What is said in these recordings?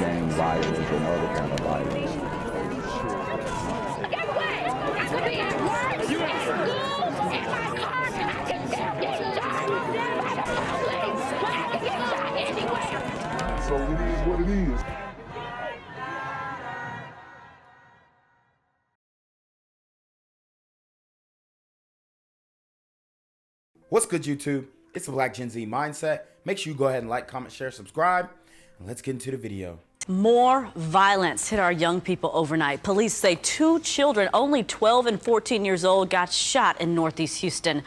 gang violence and other kind of violence. Get away! I could be at work, at school, in my car, I can still get shot by the police. But I can get shot anywhere. So it is what it is. What's good, YouTube? It's the Black Gen Z Mindset. Make sure you go ahead and like, comment, share, subscribe, and let's get into the video. More violence hit our young people overnight. Police say two children, only 12 and 14 years old, got shot in Northeast Houston.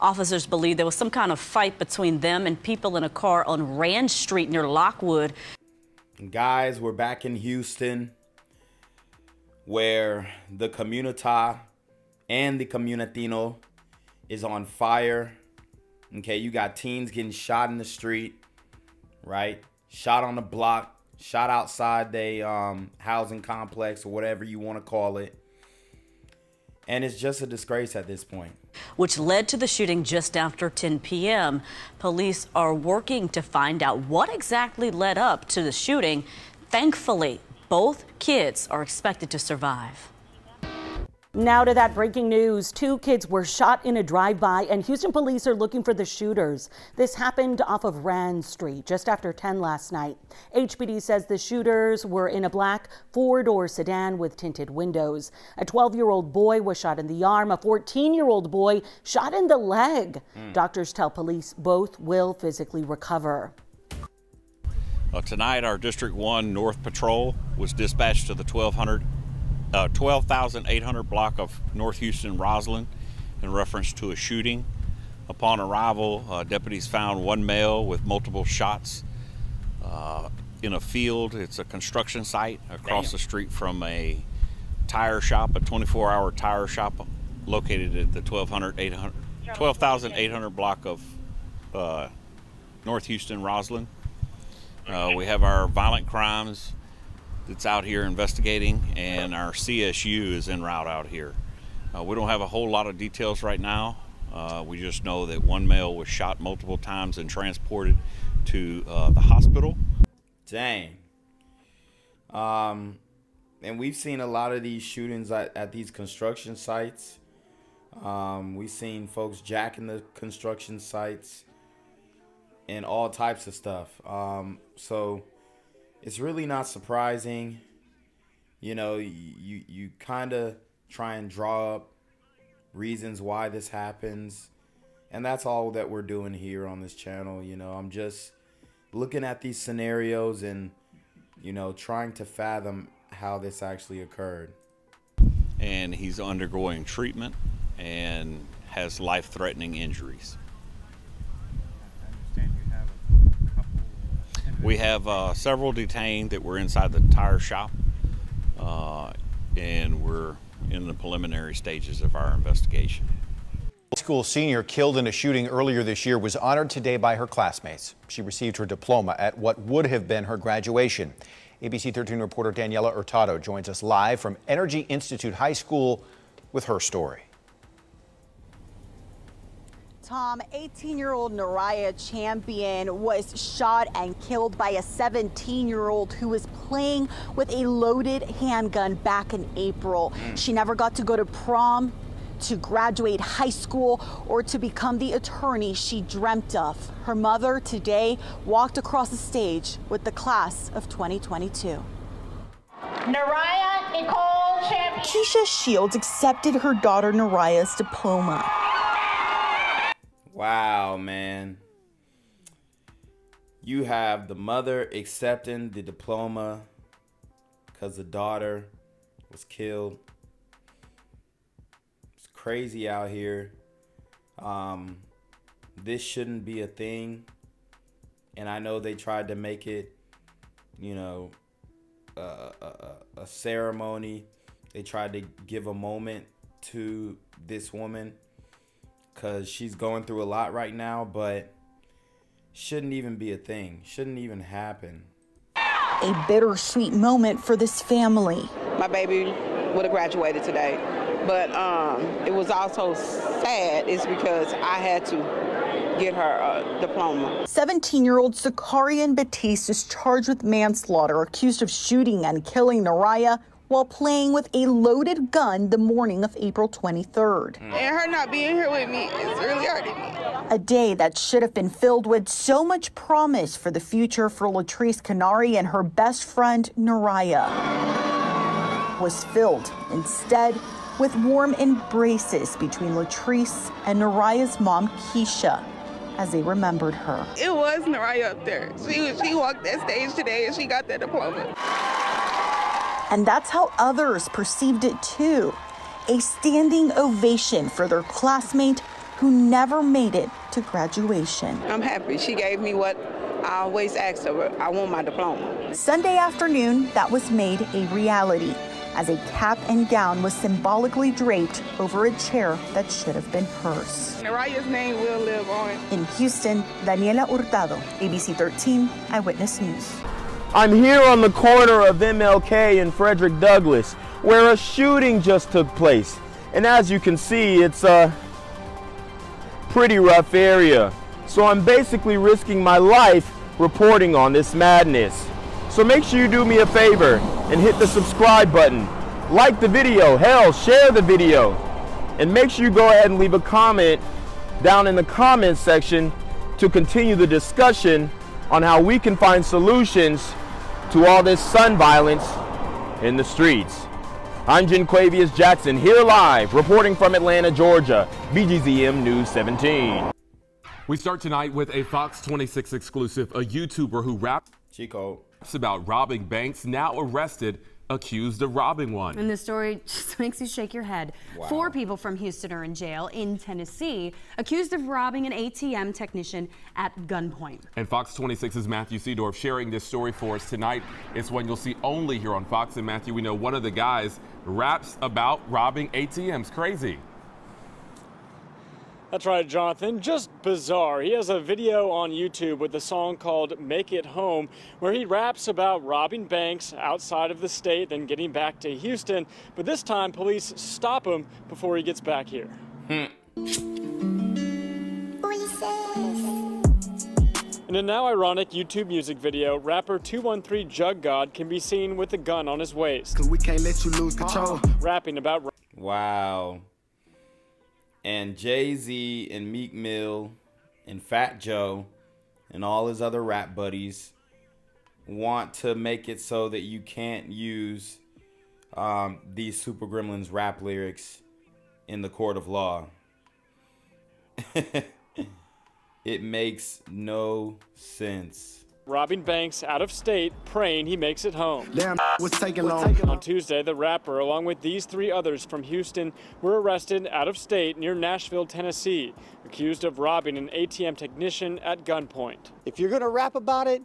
Officers believe there was some kind of fight between them and people in a car on Rand Street near Lockwood. Guys, we're back in Houston where the comunita and the comunitino is on fire. Okay, you got teens getting shot in the street, right? Shot on the block, shot outside the um, housing complex or whatever you want to call it. And it's just a disgrace at this point. which led to the shooting just after 10 p.m. Police are working to find out what exactly led up to the shooting. Thankfully, both kids are expected to survive. Now to that breaking news. Two kids were shot in a drive-by and Houston police are looking for the shooters. This happened off of Rand Street just after 10 last night. HPD says the shooters were in a black four-door sedan with tinted windows. A 12-year-old boy was shot in the arm. A 14-year-old boy shot in the leg. Doctors tell police both will physically recover. Uh, tonight, our District 1 North Patrol was dispatched to the 1200, uh, 12,800 block of North Houston Rosslyn in reference to a shooting. Upon arrival, uh, deputies found one male with multiple shots uh, in a field. It's a construction site across Damn. the street from a tire shop, a 24 hour tire shop located at the 1200, 800, 12,800 block of uh, North Houston Rosslyn. Uh, we have our violent crimes that's out here investigating, and our CSU is en route out here. Uh, we don't have a whole lot of details right now. Uh, we just know that one male was shot multiple times and transported to uh, the hospital. Dang. Um, and we've seen a lot of these shootings at, at these construction sites. Um, we've seen folks jacking the construction sites and all types of stuff. Um, so it's really not surprising. You know, you you kind of try and draw up reasons why this happens, and that's all that we're doing here on this channel. You know, I'm just looking at these scenarios and you know trying to fathom how this actually occurred. and he's undergoing treatment and has life threatening injuries. We have uh, several detained that were inside the tire shop, uh, and we're in the preliminary stages of our investigation. School senior killed in a shooting earlier this year was honored today by her classmates. She received her diploma at what would have been her graduation. ABC 13 reporter Daniela Hurtado joins us live from Energy Institute High School with her story. Tom, 18 year old Naraya Champion was shot and killed by a 17 year old who was playing with a loaded handgun back in April. Mm. She never got to go to prom, to graduate high school, or to become the attorney she dreamt of. Her mother today walked across the stage with the class of 2022. Naraya Nicole Champion. Keisha Shields accepted her daughter Naraya's diploma. Wow, man. You have the mother accepting the diploma because the daughter was killed. It's crazy out here. Um, this shouldn't be a thing. And I know they tried to make it, you know, a, a, a- a ceremony. They tried to give a moment to this woman because she's going through a lot right now, but shouldn't even be a thing. Shouldn't even happen. A bittersweet moment for this family. my baby would have graduated today. But um, it was also sad is because I had to get her uh, diploma. 17 year old Sakarian Batiste is charged with manslaughter, accused of shooting and killing Naraya while playing with a loaded gun the morning of April 23rd. Mm. And her not being here with me is really hurting me. A day that should have been filled with so much promise for the future for Latrice Canary and her best friend, Naraya, was filled instead with warm embraces between Latrice and Naraya's mom, Keisha, as they remembered her. It was Naraya up there. She, she walked that stage today and she got that diploma. And that's how others perceived it too. A standing ovation for their classmate who never made it to graduation. I'm happy. She gave me what I always asked her. I want my diploma. Sunday afternoon, that was made a reality as a cap and gown was symbolically draped over a chair that should have been hers. Naraya's name will live on. In Houston, Daniela Hurtado, ABC 13 Eyewitness News. I'm here on the corner of MLK and Frederick Douglass, where a shooting just took place. And as you can see, it's a pretty rough area. So I'm basically risking my life reporting on this madness. So make sure you do me a favor and hit the subscribe button. Like the video, hell, share the video. And make sure you go ahead and leave a comment down in the comments section to continue the discussion on how we can find solutions to all this sun violence in the streets. I'm Quavius Jackson here live reporting from Atlanta, Georgia, BGZM News 17. We start tonight with a Fox 26 exclusive, a YouTuber who raps Chico. about robbing banks now arrested accused of robbing one. And the story just makes you shake your head. Wow. Four people from Houston are in jail in Tennessee, accused of robbing an ATM technician at gunpoint. And Fox 26's Matthew Seedorff sharing this story for us tonight. It's one you'll see only here on Fox. And Matthew, we know one of the guys raps about robbing ATMs. Crazy. That's right, Jonathan. Just bizarre. He has a video on YouTube with a song called Make It Home, where he raps about robbing banks outside of the state, then getting back to Houston. But this time, police stop him before he gets back here. Hmm. In a now ironic YouTube music video, rapper 213 Jugg God can be seen with a gun on his waist. Cause we can't let you lose control. Rapping about Wow. And Jay Z and Meek Mill and Fat Joe and all his other rap buddies want to make it so that you can't use um, these Super Gremlins rap lyrics in the court of law. it makes no sense. Robbing banks out of state, praying he makes it home. Damn, was taking long. On Tuesday, the rapper, along with these three others from Houston, were arrested out of state near Nashville, Tennessee, accused of robbing an ATM technician at gunpoint. If you're going to rap about it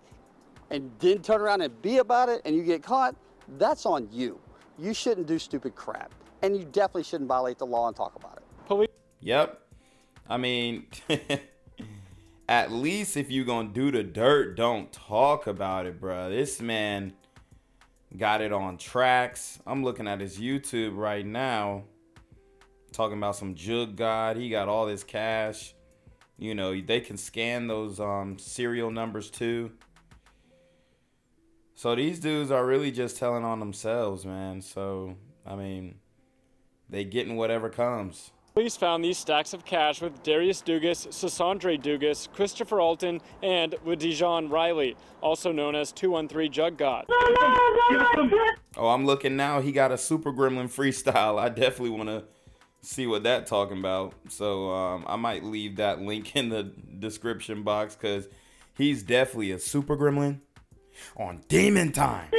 and then turn around and be about it and you get caught, that's on you. You shouldn't do stupid crap. And you definitely shouldn't violate the law and talk about it. Police. Yep. I mean, at least if you're going to do the dirt, don't talk about it, bro. This man got it on tracks. I'm looking at his YouTube right now, talking about some jug god. He got all this cash. You know, they can scan those um, serial numbers too. So these dudes are really just telling on themselves, man. So, I mean, they getting whatever comes. Police found these stacks of cash with Darius Dugas, Sassandre Dugas, Christopher Alton, and with Dijon Riley, also known as 213 Jugg God. Oh, I'm looking now. He got a Super Gremlin freestyle. I definitely want to see what that talking about. So um, I might leave that link in the description box because he's definitely a Super Gremlin on Demon Time.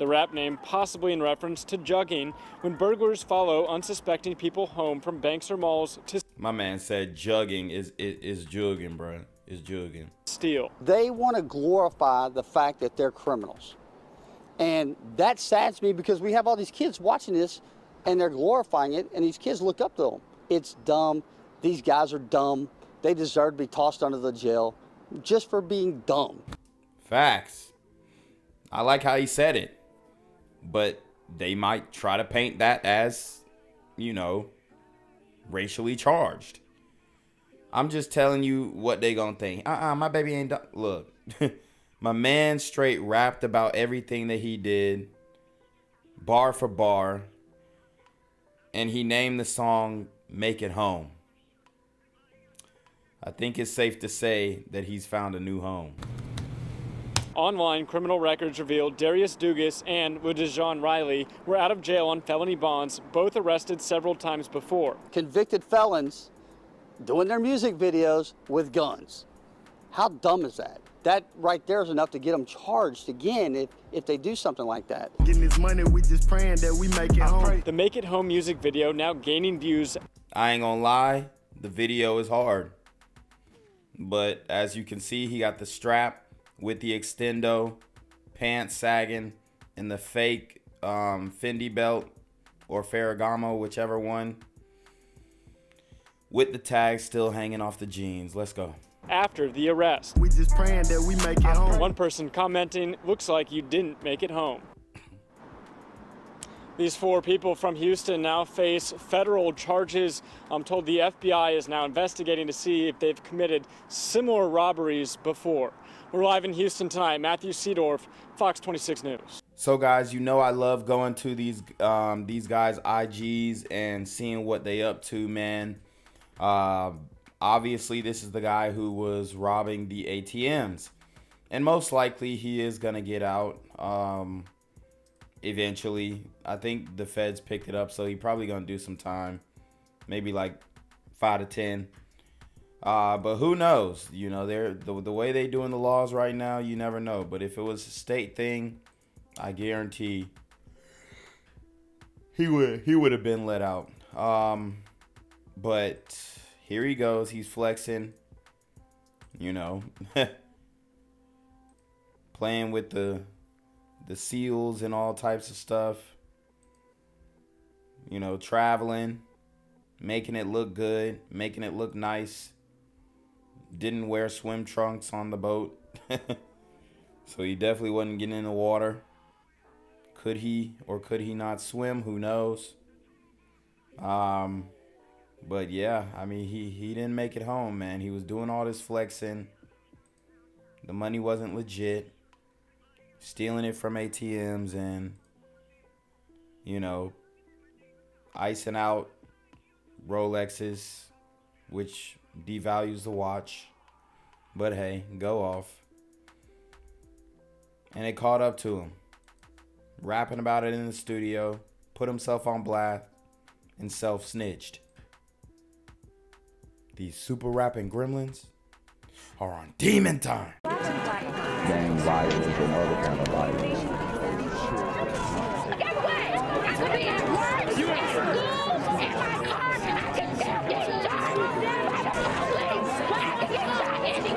The rap name possibly in reference to jugging when burglars follow unsuspecting people home from banks or malls to My man said jugging is is, is jugging, bro. Is jugging. steal. They want to glorify the fact that they're criminals. And that saddens me because we have all these kids watching this and they're glorifying it, and these kids look up to them. It's dumb. These guys are dumb. They deserve to be tossed under the jail just for being dumb. Facts. I like how he said it. But they might try to paint that as, you know, racially charged. I'm just telling you what they gonna think. Uh-uh, my baby ain't done. Look, my man straight rapped about everything that he did, bar for bar, and he named the song "Make It Home." I think it's safe to say that he's found a new home. Online criminal records revealed Darius Dugas and LaDejon Riley were out of jail on felony bonds, both arrested several times before. Convicted felons doing their music videos with guns. How dumb is that? That right there is enough to get them charged again if, if they do something like that. Getting this money, we just praying that we make it home. The Make It Home music video now gaining views. I ain't gonna lie, the video is hard. But as you can see, he got the strap with the extendo, pants sagging, and the fake um, Fendi belt or Ferragamo, whichever one, with the tag still hanging off the jeans. Let's go. After the arrest, We just praying that we make it home. one person commenting, looks like you didn't make it home. These four people from Houston now face federal charges. I'm told the FBI is now investigating to see if they've committed similar robberies before. We're live in Houston tonight. Matthew Seedorff, Fox 26 News. So guys, you know I love going to these um, these guys' IGs and seeing what they up to, man. Uh, obviously, this is the guy who was robbing the ATMs, and most likely he is gonna get out um, eventually. I think the feds picked it up, so he probably gonna do some time, maybe like five to ten. Uh, but who knows? You know, they're the, the way they doing the laws right now. You never know. But if it was a state thing, I guarantee he would he would have been let out. Um, but here he goes. He's flexing. You know, playing with the the seals and all types of stuff. You know, traveling, making it look good, making it look nice. Didn't wear swim trunks on the boat. so he definitely wasn't getting in the water. Could he or could he not swim? Who knows? Um, but yeah, I mean, he he didn't make it home, man. He was doing all this flexing. The money wasn't legit. Stealing it from ATMs and you know, icing out Rolexes, which devalues the watch. But hey, go off. And it caught up to him rapping about it in the studio, put himself on blast, and self snitched. These super rapping gremlins are on demon time. gang violence and other kind of violence. Guess what? I could be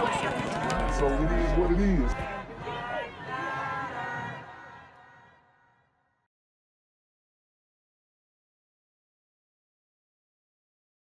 So it is what it is.